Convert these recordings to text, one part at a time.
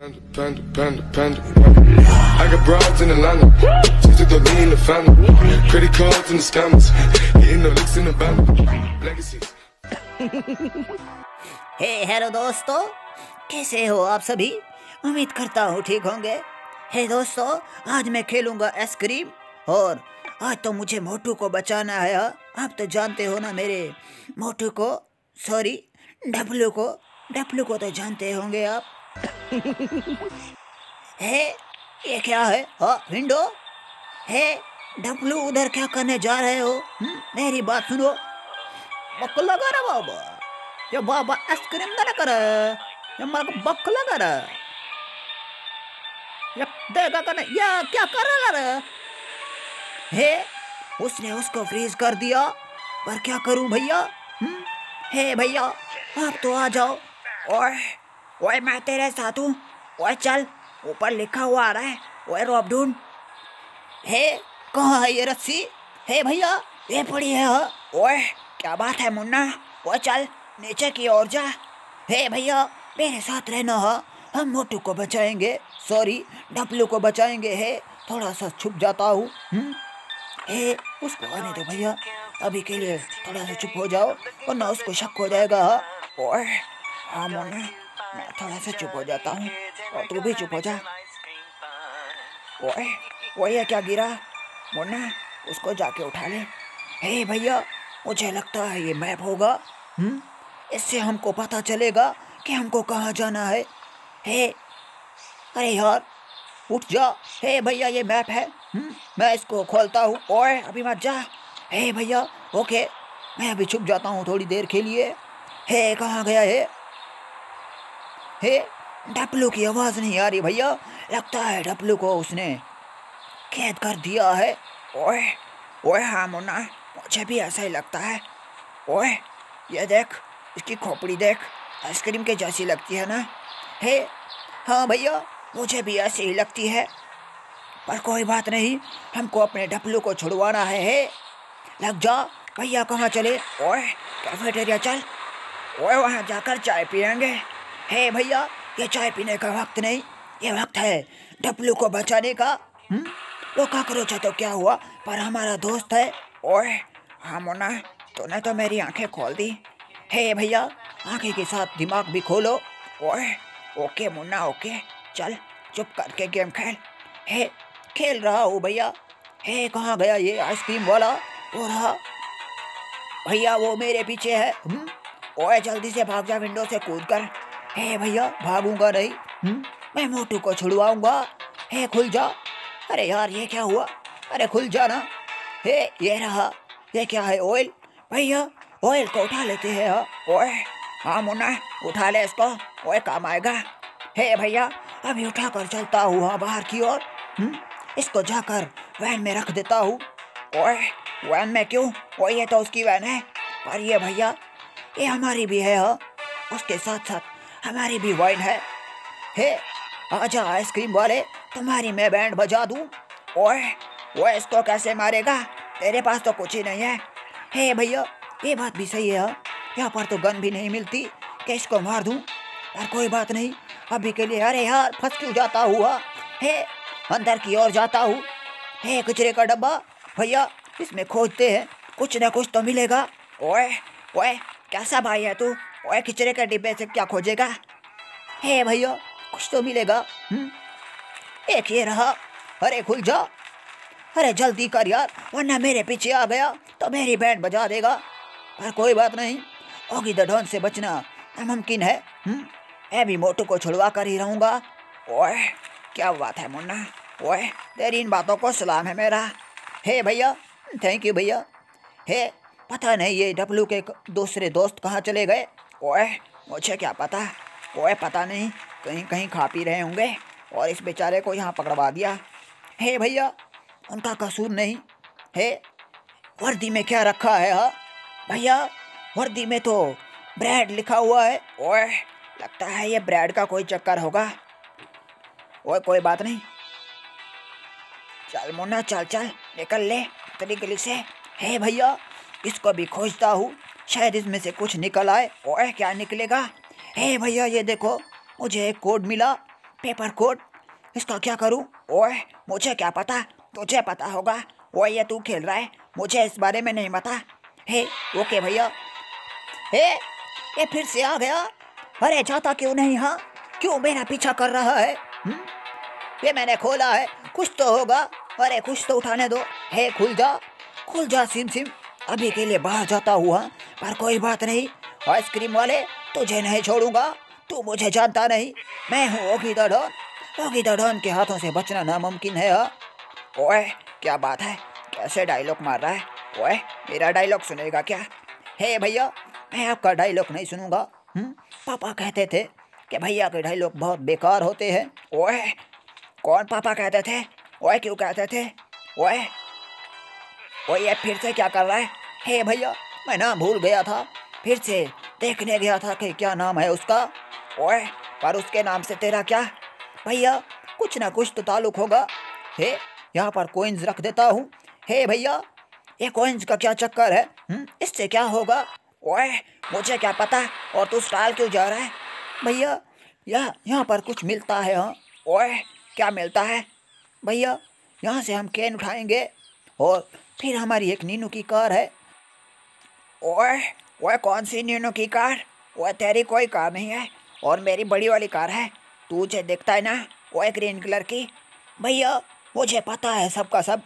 Panda, panda, panda, panda. I got broads in Atlanta. Just the lean in the family. Credit cards and the scammers. Hitting the licks in the band. Legacies. Hey hello दोस्तों कैसे हो आप सभी उम्मीद करता हूँ ठीक होंगे हे दोस्तों आज मैं खेलूँगा आइसक्रीम और आज तो मुझे मोटू को बचाना है हाँ? आप तो जानते हो ना मेरे मोटू को सॉरी डब्लू को डब्लू को तो जानते होंगे आप हे, ये क्या है? हाँ विंडो? हे, डब्लू, उधर क्या करने जा रहे हो? हुँ? मेरी बात सुनो। बक लगा रहा बाबा। ये बाबा आइसक्रीम ना कर। ये मार को बक लगा रहा। ये देगा कर या क्या कर रहा रे हे, उसने उसको फ्रीज कर दिया। पर क्या करूँ भैया? हम्म? हे भैया, आप तो आ जाओ। ओए ओए, मैं तेरे साथ हूँ। ओए, चल, ऊपर लिखा हुआ आ रहा है। ओए, रोब ढूंढ। हे, कहाँ है ये रस्सी? हे भैया, ये पड़ी है हाँ। ओए, क्या बात है मुन्ना। ओए, चल, नीचे की ओर जा। हे भैया, मेरे साथ रहना हाँ। हम मोटू को बचाएँगे। सॉरी, डब्लू को बचाएँगे, हे। थोड़ा सा छुप जाता हूँ हम्म? हे, उसको आने दो भैया। अभी के लिए थोड़ा सा चुप हो जाओ, वरना उसको शक हो जाएगा हाँ। ओए हाँ मुन्ना। मैं थोड़ा सा चुप हो जाता हूँ और तू भी चुप हो जा ओए ओए ये क्या गिरा मुन्ना उसको जाके उठा ले हे भैया मुझे लगता है ये मैप होगा हम्म इससे हमको पता चलेगा कि हमको कहाँ जाना है। हे अरे यार उठ जा। हे भैया ये मैप है। हम्म मैं इसको खोलता हूँ। ओए अभी मत जा। हे भैया ओके। मैं अभी छुप जाता हूँ थोड़ी देर के लिए। हे कहाँ गया है? हे, डब्लू की आवाज़ नहीं आ रही भैया। लगता है डब्लू को उसने कैद कर दिया है। ओए ओए हाँ मुन्ना, मुझे भी ऐसा ही लगता है। ओए, ये देख, इसकी खोपड़ी देख, आइसक्रीम के जैसी लगती है ना? हे हाँ भैया, मुझे भी ऐसी ही लगती है। पर कोई बात नहीं, हमको अपने डब्लू को छुड़वाना है, हे। लग जा, भैया कहाँ चले? ओए, कैफेटेरिया चल। ओए, वहाँ जाकर चाय पियेंगे। हे भैया, ये चाय पीने का वक्त नहीं, ये वक्त है डब्लू को बचाने का। हुँ? वो काकरोच है तो क्या हुआ? पर हमारा दोस्त है। ओए हाँ मुन्ना तूने तो मेरी आँखें खोल दी। हे भैया, आँखें के साथ दिमाग भी खोलो। ओए, ओके मुन्ना ओके, चल, चुप करके गेम खेल। हे, खेल रहा हूँ भैया। हे, कहाँ गया ये आइसक्रीम वाला? वो रहा। भैया, वो मेरे पीछे है। हुँ? ओए, जल्दी से भाग जा विंडो से कूद कर। हे भैया भागूँगा नहीं। हुँ? मैं मोटू को छुड़वाऊँगा। हे खुल जा। अरे यार ये क्या हुआ? अरे खुल जा ना। हे ये रहा। ये क्या है ऑयल भैया ऑयल को उठा लेते हैं हाँ। ओए हाँ मुन्ना उठा ले इसको। ओए काम आएगा। हे भैया अभी उठा कर चलता हूँ हाँ बाहर की ओर। इसको जाकर वैन में रख देता हूँ। ओए वैन में क्यों? ओए ये तो उसकी वैन है। पर ये भैया ये हमारी भी है हाँ। उसके साथ साथ हमारी भी वाइन है। हे, आजा आइसक्रीम वाले, तुम्हारी मैं बैंड बजा दूँ। ओए ओए इसको कैसे मारेगा? तेरे पास तो कुछ ही नहीं है। हे भैया, ये बात भी सही है हाँ। यहाँ पर तो गन भी नहीं मिलती कि मार दूँ। पर कोई बात नहीं, अभी के लिए अरे यार फंस क्यों जाता हुआ हे, अंदर की ओर जाता हूँ। हे, कचरे का डब्बा, भैया, इसमें खोजते हैं। कुछ ना कुछ तो मिलेगा। ओए ओए, कैसा भाई है तू? ओए कचरे के डिब्बे से क्या खोजेगा? हे भैया, कुछ तो मिलेगा हम्म? एक ये रहा, अरे खुल जा। अरे जल्दी कर यार, वरना मेरे पीछे आ गया तो मेरी बैंड बजा देगा। पर कोई बात नहीं, ओगी द डॉन से बचना नामुमकिन है हम्म? मैं भी मोटू को छुड़वा कर ही रहूँगा। ओए, क्या बात है मुन्ना, ओए, तेरी इन बातों को सलाम है मेरा। हे भैया थैंक यू भैया। हे, पता नहीं ये डब्लू के दूसरे दोस्त कहाँ चले गए? ओए, मुझे क्या पता? ओए, पता नहीं, कहीं कहीं खा पी रहे होंगे और इस बेचारे को यहाँ पकड़वा दिया। हे भैया उनका कसूर नहीं। हे, वर्दी में क्या रखा है, हा? भैया, वर्दी में तो ब्रेड लिखा हुआ है। ओए, लगता है ये ब्रेड का कोई चक्कर होगा। ओए, कोई बात नहीं। चल मुन्ना, चल चल, निकल ले तेरी गली से। हे भैया, इसको भी खोजता हूँ। शायद इसमें से कुछ निकल आए ओए क्या निकलेगा? हे भैया, ये देखो, मुझे एक कोड मिला, पेपर कोड। इसका क्या करूँ? ओए, मुझे क्या पता? तुझे पता होगा। ओए, ये तू खेल रहा है? मुझे इस बारे में नहीं पता। हे, ओके भैया। हे, ये फिर से आ गया? अरे, जाता क्यों नहीं हाँ? क्यों मेरा पीछा कर रहा है? हुँ? ये मैंने खोला है। कुछ तो होगा। अरे, कुछ तो उठाने दो। हे, खुल जा। खुल जा, सिम सिम। अभी के लिए बाहर जाता हुआ पर कोई बात नहीं। आइसक्रीम वाले, तुझे नहीं छोड़ूँगा। तू मुझे जानता नहीं। मैं हूँ ओगी दडन ओगी दडन के हाथों से बचना नामुमकिन है, हा? ओए, क्या बात है? कैसे डायलॉग मार रहा है? ओए, मेरा डायलॉग सुनेगा क्या? हे भैया, मैं आपका डायलॉग नहीं सुनूँगा हम्म? पापा कहते थे कि भैया के डायलॉग बहुत बेकार होते हैं। ओए, कौन पापा कहते थे? ओए, क्यों कहते थे? ओए ओए फिर से क्या कर रहा है? हे भैया मैं नाम भूल गया था। फिर से देखने गया था कि क्या नाम है उसका। ओए, पर उसके नाम से तेरा क्या? भैया, कुछ ना कुछ तो ताल्लुक होगा। हे, यहाँ पर कोइंस रख देता हूँ। हे भैया, ये कोइंस का क्या चक्कर है? हुँ? इससे क्या होगा? ओए, मुझे क्या पता? और तू स्टाइल क्यों जा रहा है? भैया, यह, यहाँ पर कुछ मिलता है हाँ। ओए, क्या मिलता है? भैया, यहाँ से हम कैन उठाएँगे। और फिर हमारी एक नीनू की कार है। ओए ओए कौन सी नीनू की कार? ओए तेरी कोई कार नहीं है और मेरी बड़ी वाली कार है। तू मुझे देखता है ना ओए ग्रीन कलर की। भैया, मुझे पता है सबका सब।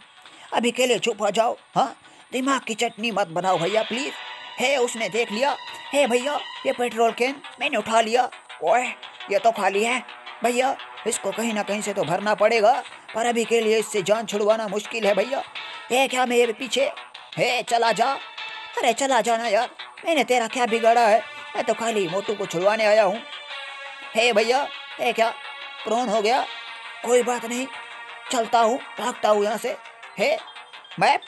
अभी के लिए चुप हो जाओ हाँ? दिमाग की चटनी मत बनाओ भैया प्लीज़ हे, उसने देख लिया। हे भैया, ये पेट्रोल कैन मैंने उठा लिया। ओए, ये तो खाली है। भैया, इसको कहीं ना कहीं से तो भरना पड़ेगा, पर अभी के लिए इससे जान छुड़वाना मुश्किल है भैया। हे, क्या मेरे पीछे? हे, चला जा। अरे चला जाना यार। मैंने तेरा क्या बिगाड़ा है? मैं तो खाली मोटू को छुड़वाने आया हूँ। हे भैया, हे क्या? प्रोन हो गया? कोई बात नहीं। चलता हूँ, भागता हूँ यहाँ से। हे, मैप?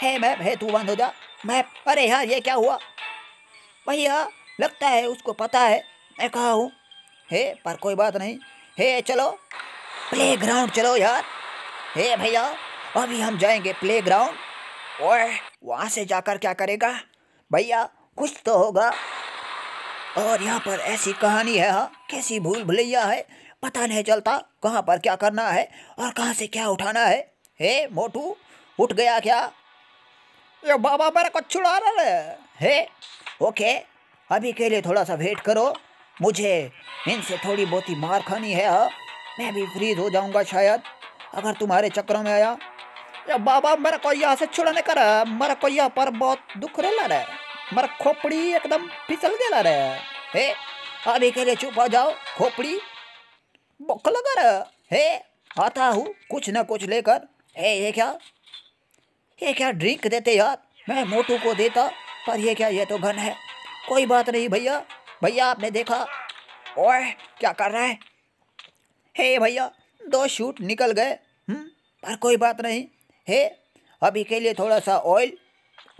हे मैप, हे तू बंद हो जा मैप? अरे यार, ये क्या हुआ? भैया, लगता है उसको पता है। मैं कहा हूँ? हे, पर कोई बात नहीं। हे, चलो। प्ले ग्राउंड चलो यार। हे भैया, अभी हम जाएँगे प्ले ग्राउंड ओए वहाँ से जाकर क्या करेगा? भैया, कुछ तो होगा। और यहाँ पर ऐसी कहानी है हाँ? कैसी भूल भुलैया है? पता नहीं चलता कहाँ पर क्या करना है और कहाँ से क्या उठाना है। हे, मोटू, उठ गया क्या? ये बाबा मेरे को छुड़ा रहा है। हे, ओके, अभी के लिए थोड़ा सा वेट करो। मुझे इनसे थोड़ी बहुत ही मार खानी है हाँ? मैं भी फ्रीज हो जाऊँगा शायद, अगर तुम्हारे चक्रों में आया। या बाबा मेरा यहाँ से छुड़ाने कर, मेरा को यहाँ पर बहुत दुख रहा है। मेरा खोपड़ी एकदम फिसल गया रहा हे। अभी के लिए चुप हो जाओ, खोपड़ी। बुक लगा रहा हे। आता हूँ, कुछ ना कुछ लेकर। हे, ये क्या? ये क्या ड्रिंक देते यार? मैं मोटू को देता, पर ये क्या, ये तो घन है। कोई बात नहीं भैया। भैया, आपने देखा। ओए, क्या कर रहा है? हे, भैया, दो शूट निकल गए। हम्म पर कोई बात नहीं। हे, अभी के लिए थोड़ा सा ऑयल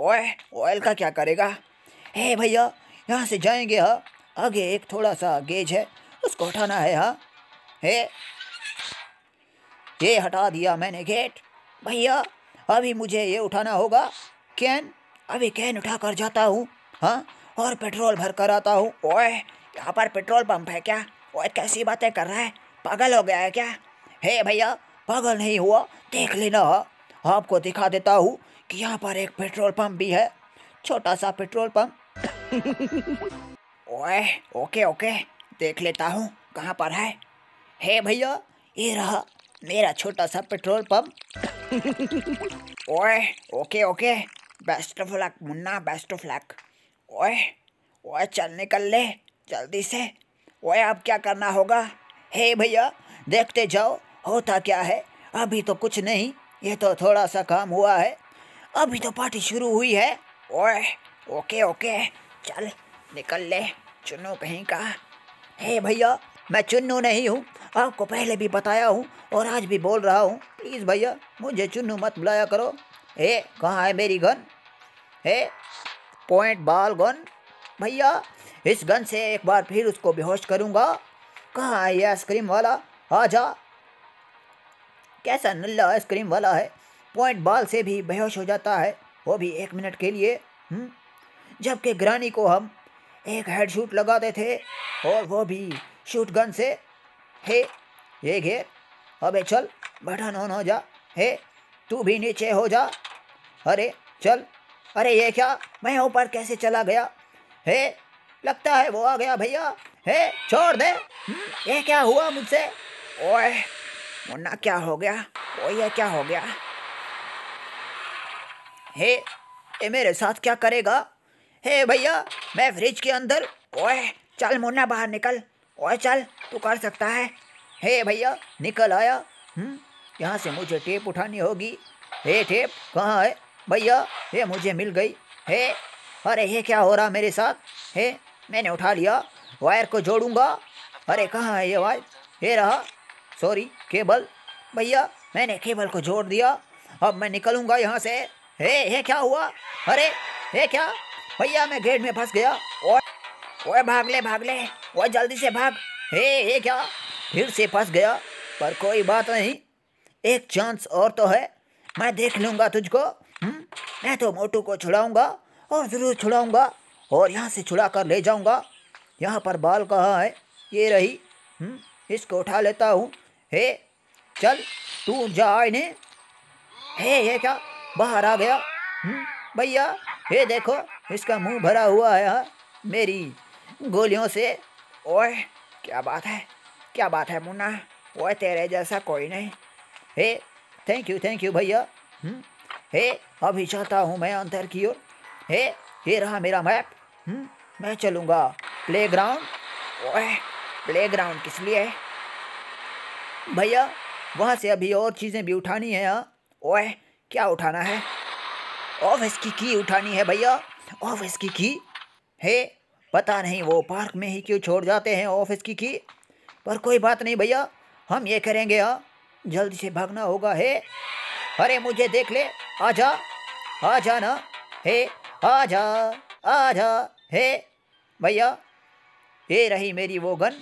ओए ऑयल का क्या करेगा? हे भैया, यहाँ से जाएँगे हाँ? आगे एक थोड़ा सा गेज है, उसको हटाना है हाँ? हे, ये हटा दिया मैंने गेट भैया, अभी मुझे ये उठाना होगा। कैन अभी कैन उठा कर जाता हूँ हाँ? और पेट्रोल भर कर आता हूँ। ओए यहाँ पर पेट्रोल पंप है क्या? ओए कैसी बातें कर रहा है? पागल हो गया है क्या? हे भैया, पागल नहीं हुआ? देख लेना हाँ? आपको दिखा देता हूँ कि यहाँ पर एक पेट्रोल पंप भी है। छोटा सा पेट्रोल पंप। ओए, ओके ओके, देख लेता हूँ कहाँ पर है। हे भैया, ये रहा मेरा छोटा सा पेट्रोल पंप। ओए, okay okay best of luck Munna best of luck ओए ओए, चल निकल ले, जल्दी से। ओए, अब क्या करना होगा? हे भैया, देखते जाओ, होता क्या है? अभी तो कुछ नहीं। ये तो थोड़ा सा काम हुआ है। अभी तो पार्टी शुरू हुई है। ओए, ओके ओके। चल, निकल ले, चुन्नू कहीं का। हे भैया, मैं चुन्नू नहीं हूँ। आपको पहले भी बताया हूँ और आज भी बोल रहा हूँ। प्लीज़ भैया, मुझे चुन्नू मत बुलाया करो। हे, कहाँ है मेरी gun? Hey, point ball gun. भैया, इस गन से एक बार फिर उसको बेहोश करूँगा। कहाँ है ये आइसक्रीम वाला? आ जा। कैसा नल्ला आइसक्रीम वाला है। पॉइंट बाल से भी बेहोश हो जाता है। वो भी एक मिनट के लिए जबकि ग्रानी को हम एक हेड शूट लगाते थे और वो भी शूट गन से। हे ये घेर अबे चल बटन ऑन हो जा। हे तू भी नीचे हो जा। अरे चल। अरे ये क्या? मैं ऊपर कैसे चला गया? हे लगता है वो आ गया भैया। हे छोड़ दे। हम्म, ये क्या हुआ मुझसे? ओए। मुन्ना क्या हो गया? ओ ये क्या हो गया? हे, ये मेरे साथ क्या करेगा? हे भैया, मैं फ्रिज के अंदर, ओए, चल मुन्ना बाहर निकल। ओए, चल, तू कर सकता है। हे भैया, निकल आया। हम्म यहाँ से मुझे टेप उठानी होगी। हे टेप, कहाँ है? भैया, ये मुझे मिल गई। हे, अरे, ये क्या हो रहा मेरे साथ? हे, मैंने उठा लिया। वायर को जोड़ूँगा। अरे, कहाँ है ये वायर? ये रहा। सॉरी केबल भैया, मैंने केबल को जोड़ दिया। अब मैं निकलूँगा यहाँ से। हे हे, क्या हुआ? अरे, हे, क्या? भैया, मैं गेट में फंस गया। ओए ओए, भाग ले भाग ले। ओए, जल्दी से भाग। हे ये क्या? फिर से फंस गया। पर कोई बात नहीं। एक चांस और तो है। मैं देख लूँगा तुझको। हम्म? मैं तो मोटू को छुड़ाऊँगा और ज़रूर छुड़ाऊँगा और यहाँ से छुड़ा कर ले जाऊँगा। यहाँ पर बाल कहाँ है? ये रही। हम्म? इसको उठा लेता हूँ। हे चल तू जा इन्हें। हे ये क्या? बाहर आ गया। हम्म? भैया हे देखो इसका मुँह भरा हुआ है हाँ, मेरी गोलियों से। ओए क्या बात है क्या बात है मुन्ना। ओए तेरे जैसा कोई नहीं। Hey thank you thank you भैया। हम्म, हे अभी चाहता हूँ मैं अंदर की ओर। हे ये रहा मेरा मैप हम्म, मैं चलूँगा। प्लेग्राउंड ओए प्लेग्राउंड किस लिए भैया, वहाँ से अभी और चीज़ें भी उठानी है हाँ? ओए, क्या उठाना है? ऑफ़िस की की उठानी है भैया? ऑफ़िस की की? हे, पता नहीं वो पार्क में ही क्यों छोड़ जाते हैं ऑफ़िस की की? पर कोई बात नहीं भैया, हम ये करेंगे हाँ? जल्दी से भागना होगा, हे? अरे, मुझे देख ले, आ आजा आजा ना, हे आजा आजा हे, भैया, ये रही मेरी वो गन,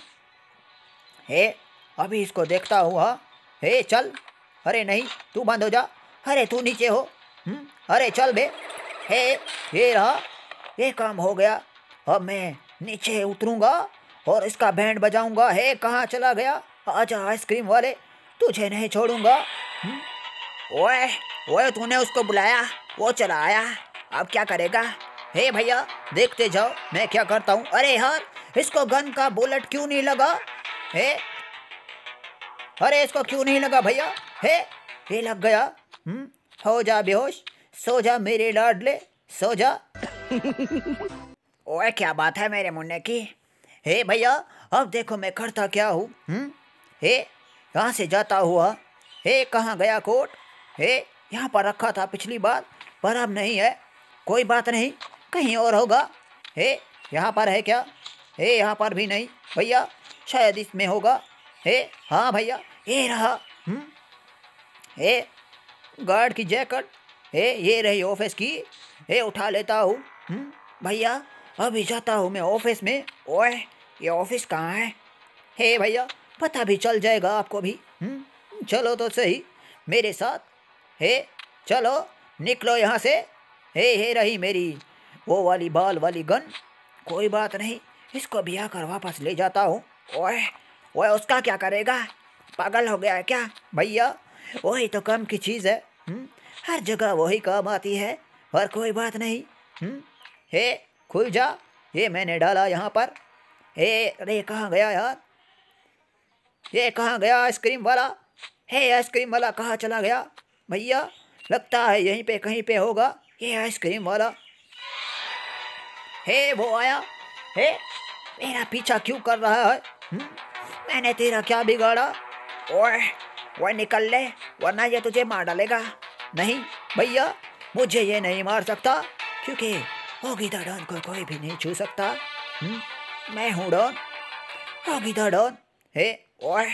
हे? अभी इसको देखता हूँ हाँ। हे चल। अरे नहीं तू बंद हो जा। अरे तू नीचे हो। हम्म, अरे चल बे। हे ये रहा। ये काम हो गया। अब मैं नीचे उतरूँगा और इसका बैंड बजाऊँगा। हे कहाँ चला गया? आजा आइसक्रीम वाले। तुझे नहीं छोड़ूँगा। हम्म? ओए ओए तूने उसको बुलाया। वो चला आया। अब क्या करेगा? हे भैया देखते जाओ। मैं क्या करता हूँ? अरे यार इसको गन का बुलेट क्यों नहीं लगा? हे अरे, इसको क्यों नहीं लगा भैया? हे ये लग गया। हम्म हो जा बेहोश, सो जा मेरे लाडले, सो जा। ओए, क्या बात है मेरे मुन्ने की? हे भैया, अब देखो मैं करता क्या हूँ। हम्म हे यहाँ से जाता हुआ? हे, कहाँ गया कोट? हे, यहाँ पर रखा था पिछली बार, पर अब नहीं है। कोई बात नहीं, कहीं और होगा। हे, यहाँ पर है क्या? हे, यहाँ पर भी नहीं। भैया, शायद इसमें होगा। हे हाँ भैया ये रहा हम्म हे गार्ड की जैकेट हे ये रही ऑफ़िस की हे उठा लेता हूँ हम्म, भैया अभी जाता हूँ मैं ऑफ़िस में ओए ये ऑफ़िस कहाँ है? हे भैया पता भी चल जाएगा आपको भी हम्म, चलो तो सही मेरे साथ हे चलो निकलो यहाँ से हे हे रही मेरी वो वाली बाल वाली गन कोई बात नहीं इसको भी आकर वापस ले जाता हूँ ओए ओए उसका क्या करेगा? पागल हो गया है क्या? भैया, वही तो कम की चीज़ है हम्म? हर जगह वही काम आती है, और कोई बात नहीं हम्म? हे, खुल जा, ये मैंने डाला यहाँ पर। हे, अरे कहाँ गया यार? ये कहाँ गया आइसक्रीम वाला? हे, आइसक्रीम वाला कहाँ चला गया? भैया, लगता है यहीं पे कहीं पे होगा, ये आइसक्रीम वाला। हे, वो आया? हे, मेरा पीछा क्यों कर रहा है? हम्म? मैंने तेरा क्या बिगाड़ा? ओए ओए निकल ले, वरना ये तुझे मार डालेगा। नहीं, भैया, मुझे ये नहीं मार सकता, क्योंकि ओगीदा डॉन को कोई भी नहीं छू सकता। हम्म? मैं हूँ डॉन। ओगीदा डॉन, हे, ओए,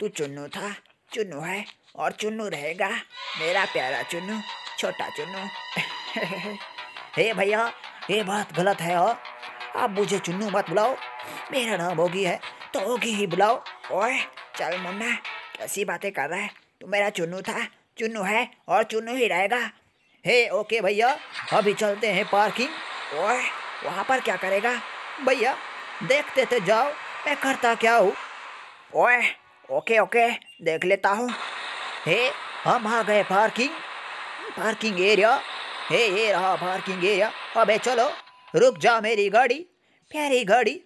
तू चुन्नू था, चुन्नू है, और चुन्नू रहेगा, मेरा प्यारा चुन्नू, छोटा चुन्नू। हे भैया, ये बात गलत है, और आप मुझे चुन्नू मत बुलाओ, मेरा नाम होगी है तो होगी ही बुलाओ। ओए, चल मुन्ना कैसी बातें कर रहा है? तू मेरा चुन्नू था, चुन्नू है और चुन्नू ही रहेगा। हे, ओके भैया, अभी चलते हैं पार्किंग। ओए, वहाँ पर क्या करेगा? भैया, देखते थे जाओ, मैं करता क्या हूँ? ओए, ओके ओके, देख लेता हूँ। हे, हम आ गए पार्किंग। Parking area. हे, ये रहा पार्किंग एरिया। अबे चलो, रुक जा मेरी गाड़ी। प्यारी गाड़ी।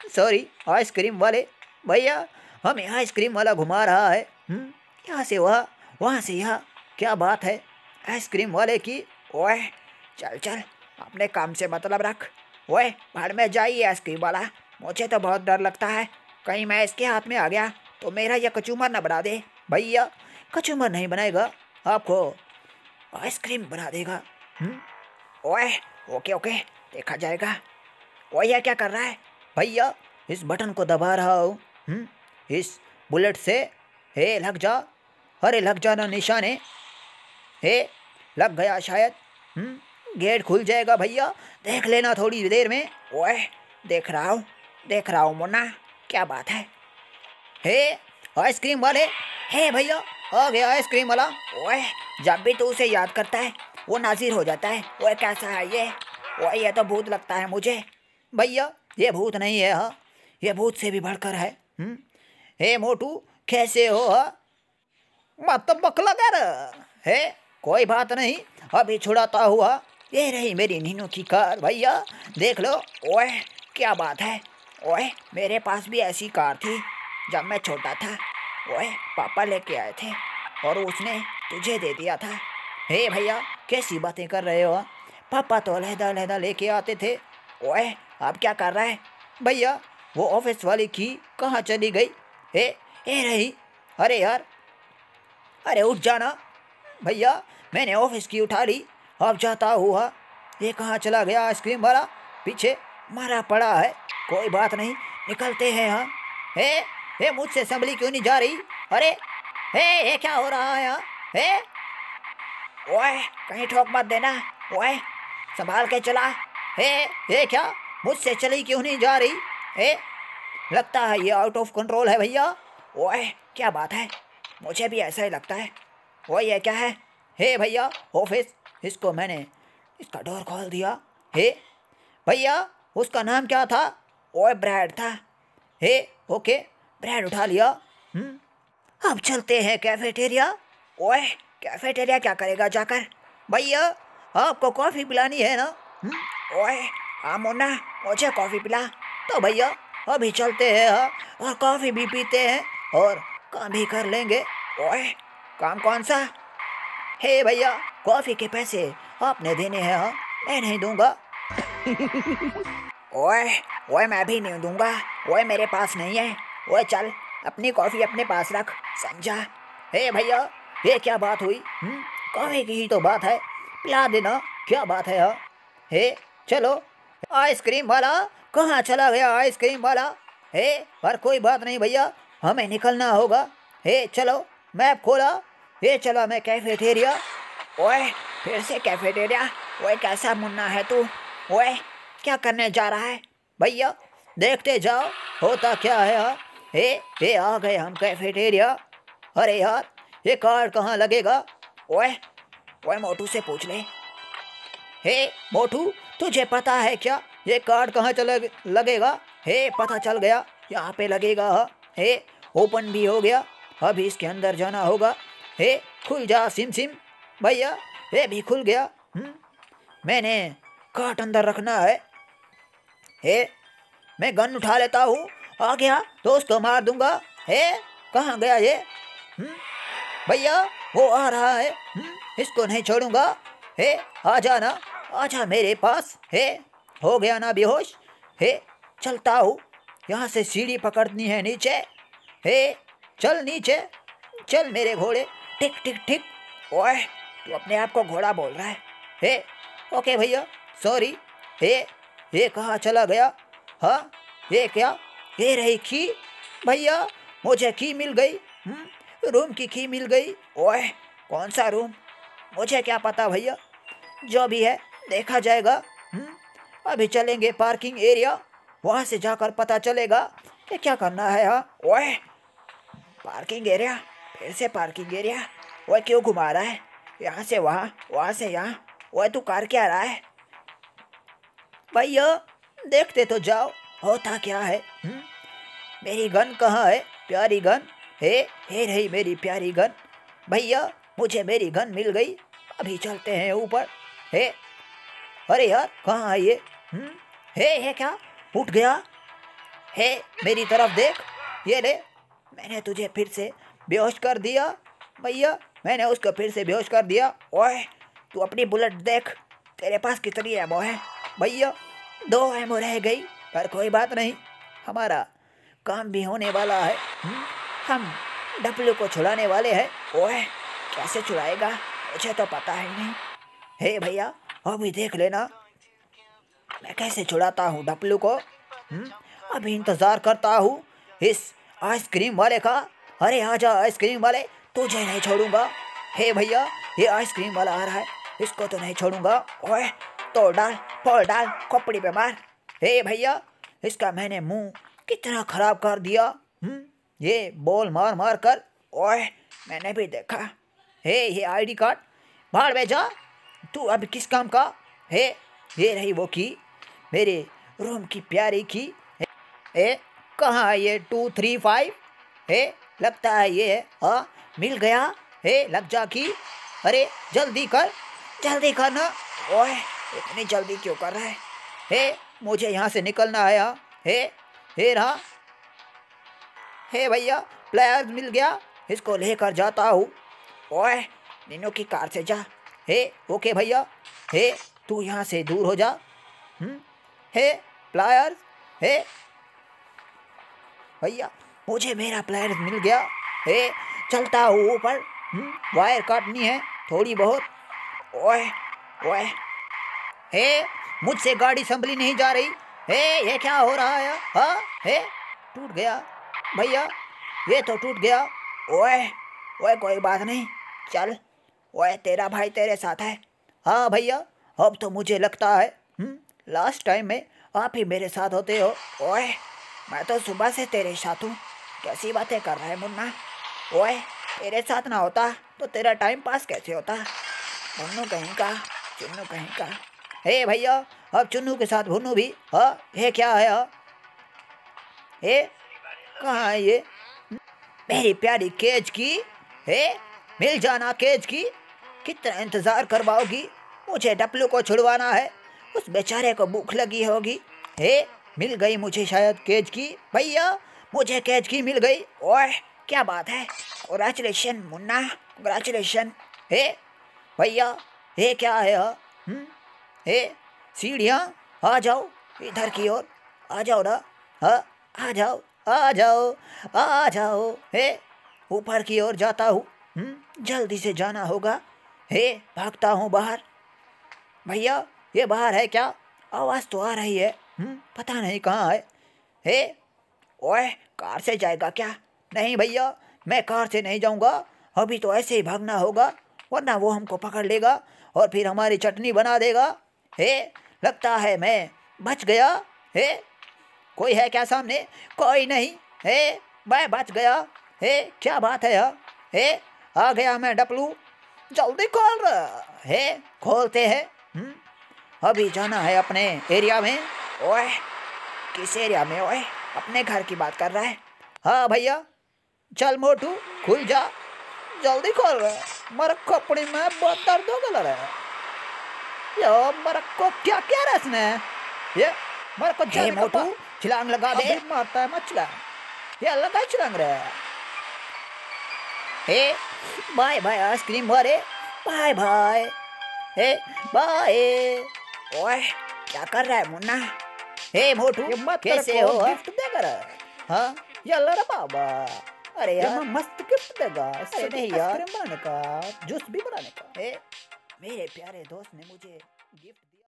सॉरी आइसक्रीम वाले। भैया हमें आइसक्रीम वाला घुमा रहा है। हम्म, यहाँ से वहाँ वहाँ से यहाँ। क्या बात है आइसक्रीम वाले की? ओए चल चल अपने काम से मतलब रख। ओए भाड़ में जाइए आइसक्रीम वाला। मुझे तो बहुत डर लगता है। कहीं मैं इसके हाथ में आ गया तो मेरा यह कचूमर ना बना दे। भैया कचूमर नहीं बनाएगा आपको आइसक्रीम बना देगा। हम्म? ओए ओके ओके देखा जाएगा। ओए यह क्या कर रहा है? भैया, इस बटन को दबा रहा हूँ। हम्म? इस बुलेट से हे लग जा। अरे, लग जाना निशाने। हे लग गया शायद। हम्म? गेट खुल जाएगा भैया। देख लेना थोड़ी देर में। ओए देख रहा हूँ, देख रहा हूँ मुन्ना, क्या बात है। हे, आइसक्रीम वाले। हे भैया, आ गया आइसक्रीम वाला। ओए जब भी तू उसे याद करता है, वो नाजिर हो जाता है। ओए कैसा है ये? ओए ये तो भूत लगता है मुझे। भैया ये भूत नहीं है हाँ। ये भूत से भी बढ़कर है हम्म? हे मोटू, कैसे हो हाँ? मत बकला कर, है। कोई बात नहीं, अभी छुड़ाता हुआ ये रही मेरी नीनू की कार, भैया। देख लो, ओए, क्या बात है। ओए, मेरे पास भी ऐसी कार थी, जब मैं छोटा था। ओए, पापा लेके आए थे, और उसने तुझे दे दिया था। हे भैया, कैसी बातें कर रहे हो पापा तो अलहदा अलहदा लेके आते थे। ओए अब क्या कर रहा है? भैया, वो ऑफ़िस वाली की कहाँ चली गई? हे हे रही। अरे यार। अरे उठ जाना। भैया, मैंने ऑफ़िस की उठा ली। अब जाता हुआ ये कहाँ चला गया? आइसक्रीम वाला पीछे मारा पड़ा है। कोई बात नहीं, निकलते हैं हाँ हे हे मुझसे संभली क्यों नहीं जा रही? अरे हे ये क्या हो रहा है यहाँ? हे ओए, कहीं ठोक मत देना। ओए, संभाल के चला। हे हे क्या? मुझसे चली क्यों नहीं जा रही? हे लगता है ये आउट ऑफ़ कंट्रोल है भैया। ओए, क्या बात है? मुझे भी ऐसा ही लगता है। ओए, ये क्या है? हे भैया ऑफ़िस इसको मैंने, इसका डोर खोल दिया। हे, भैया, उसका नाम क्या था? ओए, ब्रैड था। हे, ओके, ब्रैड उठा लिया। हम्म अब चलते हैं कैफेटेरिया ओए कैफेटेरिया क्या करेगा जाकर? भैया, आपको कॉफ़ी पिलानी है ना? हम्म? ओए हाँ मुन्ना मुझे कॉफ़ी पिला। तो भैया अभी चलते हैं हाँ और कॉफ़ी भी पीते हैं और काम भी कर लेंगे। ओए काम कौन सा? हे भैया कॉफ़ी के पैसे आपने देने हैं हाँ मैं नहीं दूँगा। ओए ओए मैं भी नहीं दूँगा। ओए मेरे पास नहीं है। ओए चल अपनी कॉफ़ी अपने पास रख समझा? हे भैया ये क्या बात हुई? हम्म? कॉफ़ी की ही तो बात है। पिला देना क्या बात है हाँ? हे चलो आइसक्रीम वाला? कहाँ चला गया आइसक्रीम वाला? हे पर कोई बात नहीं भैया, हमें निकलना होगा। हे, चलो, मैप खोला। ये चला, मैं कैफेटेरिया ओए, फिर से कैफेटेरिया ओए, कैसा मुन्ना है तू? ओए, क्या करने जा रहा है? भैया, देखते जाओ, होता क्या है यार? हे हे, आ गए हम कैफेटेरिया अरे यार, ये कार्ड कहाँ लगेगा? ओए ओए, मोटू से पूछ ले। हे, मोटू तुझे पता है क्या? ये कार्ड कहाँ चले लगेगा? हे, पता चल गया। यहाँ पे लगेगा हाँ। हे, ओपन भी हो गया। अभी इसके अंदर जाना होगा। हे, खुल जा, सिम सिम। भैया, ये भी खुल गया। हुँ? मैंने कार्ड अंदर रखना है। हे, मैं गन उठा लेता हूँ। आ गया। तो उसको मार दूँगा। हे, कहाँ गया ये? हम्म? भैया, वो आ रहा है। हम्म? इसको नहीं छोड़ूँगा। हे, आ जाना। आजा मेरे पास, है, हो गया ना बेहोश, हे, चलता हूँ यहाँ से सीढ़ी पकड़नी है नीचे, हे, चल नीचे, चल मेरे घोड़े, टिक टिक टिक ओए, तू अपने आप को घोड़ा बोल रहा है, हे, ओके भैया, सॉरी, हे, ये कहाँ चला गया हाँ ये क्या, ये रही की भैया, मुझे की मिल गई हुँ? रूम की की मिल गई, ओए, कौन सा रूम, मुझे क्या पता भैया, जो भी है देखा जाएगा। हुँ? अभी चलेंगे पार्किंग एरिया। वहाँ से जाकर पता चलेगा। कि क्या करना है हाँ? ओए, पार्किंग एरिया, फिर से पार्किंग एरिया। ओए, क्यों घुमा रहा है? यहाँ से वहाँ वहाँ से यहाँ। ओए, तू कार क्या रहा है? भैया, देखते तो जाओ, होता क्या है? हुँ? मेरी गन कहाँ है, प्यारी गन? हे हे रही मेरी प्यारी गन। भैया, मुझे मेरी गन मिल गई। अभी चलते हैं ऊपर। हे अरे यार कहाँ है ये? हम्म हे हे क्या? उठ गया। हे मेरी तरफ़ देख। ये ले मैंने तुझे फिर से बेहोश कर दिया। भैया मैंने उसको फिर से बेहोश कर दिया। ओए तू अपनी बुलेट देख। तेरे पास कितनी एमो है? भैया दो एमो रह गई पर कोई बात नहीं। हमारा काम भी होने वाला है। हम्म, हम डब्लू को छुड़ाने वाले हैं। ओए कैसे छुड़ाएगा? मुझे तो पता ही नहीं। हे भैया अभी देख लेना। मैं कैसे छुड़ाता हूँ डब्लू को? हम्म, अभी इंतज़ार करता हूँ। इस आइसक्रीम वाले का। अरे आजा आइसक्रीम वाले तुझे नहीं छोड़ूँगा। हे भैया ये आइसक्रीम वाला आ रहा है इसको तो नहीं छोड़ूँगा। ओए तोड़ डाल फोड़ डाल खोपड़ी पे मार। हे भैया इसका मैंने मुँह कितना खराब कर दिया। हम्म? ये बॉल मार मार कर। ओए मैंने भी देखा। हे ये आईडी कार्ड बाहर में जा। तू अब किस काम का हे? ये रही वो की, मेरे रूम की प्यारी की ए, कहाँ ये टू थ्री फाइव? हे लगता है ये हाँ मिल गया हे लग जा की? अरे, जल्दी कर जल्दी कर ना ओए, इतनी जल्दी क्यों कर रहा है? हे मुझे यहाँ से निकलना है हाँ। हे हे रहा। हे भैया प्लेयर मिल गया, इसको लेकर जाता हूँ। ओए, नीनू की कार से जा। हे ओके भैया। हे तू यहाँ से दूर हो जा। हम्म हे प्लायर्स हे। भैया मुझे मेरा प्लायर्स मिल गया। हे चलता हूँ ऊपर। हम्म, वायर काटनी है थोड़ी बहुत। ओए ओए। हे मुझसे गाड़ी संभली नहीं जा रही। हे ये क्या हो रहा है? हाँ हे टूट गया। भैया ये तो टूट गया। ओए ओए कोई बात नहीं। चल। ओए, तेरा भाई तेरे साथ है। हाँ भैया, अब तो मुझे लगता है लास्ट टाइम में आप ही मेरे साथ होते हो। ओए, मैं तो सुबह से तेरे साथ हूँ। कैसी बातें कर रहा है मुन्ना? ओए, तेरे साथ ना होता तो तेरा टाइम पास कैसे होता? मुन्नू कहीं का, चुन्नू कहीं का। हे भैया, अब चुन्नू के साथ भुन्नू भी हाँ ये क्या है हाँ? हे कहाँ है ये? मेरी प्यारी केज की, हे? मिल जाना केज की। कितना इंतज़ार करवाओगी। मुझे डपलू को छुड़वाना है। उस बेचारे को भूख लगी होगी। हे, मिल गई मुझे शायद केज की। भैया, मुझे कैच की मिल गई। ओए क्या बात है। कंग्रेचुलेशन मुन्ना। कंग्रेचुलेशन हे, भैया, हे क्या है हाँ हम्म? हे, सीढ़ियाँ, आ जाओ। इधर की ओर। आ जाओ ना। हाँ आ जाओ आ जाओ आ जाओ। हे, ऊपर की ओर जाता हूँ। जल्दी से जाना होगा। हे भागता हूँ बाहर। भैया ये बाहर है क्या? आवाज़ तो आ रही है। हम्म, पता नहीं कहाँ है। हे ओए कार से जाएगा क्या? नहीं भैया मैं कार से नहीं जाऊँगा। अभी तो ऐसे ही भागना होगा वरना वो हमको पकड़ लेगा और फिर हमारी चटनी बना देगा। हे लगता है मैं बच गया। हे कोई है क्या सामने? कोई नहीं। हे मैं बच गया। हे क्या बात है यार हे आ गया मैं डपलू। जल्दी खोल रहा हे खोलते हैं। हम्म, अभी जाना है अपने एरिया में। ओए किस एरिया में ओए? अपने घर की बात कर रहा है। हाँ भैया चल मोटू खुल जा। जल्दी खोल रहा मेरे कपड़े में बहुत दर्द हो गया है। यो मेरे को क्या क्या रहा इसने? ये मेरे को मोटू छलांग लगा दे। मारता है मत छलांग ये लगा छलांग रहा hey bye bye ice cream वाले बाय बाय। Hey bye. ओए क्या कर रहा है मुन्ना? हे मोटू कैसे हो? गिफ्ट देकर। हाँ यल्ला रे बाबा। अरे यार। मस्त गिफ्ट देगा इससे अरे नहीं यार। बनाने का जूस भी बनाने का। हे मेरे प्यारे दोस्त ने मुझे गिफ्ट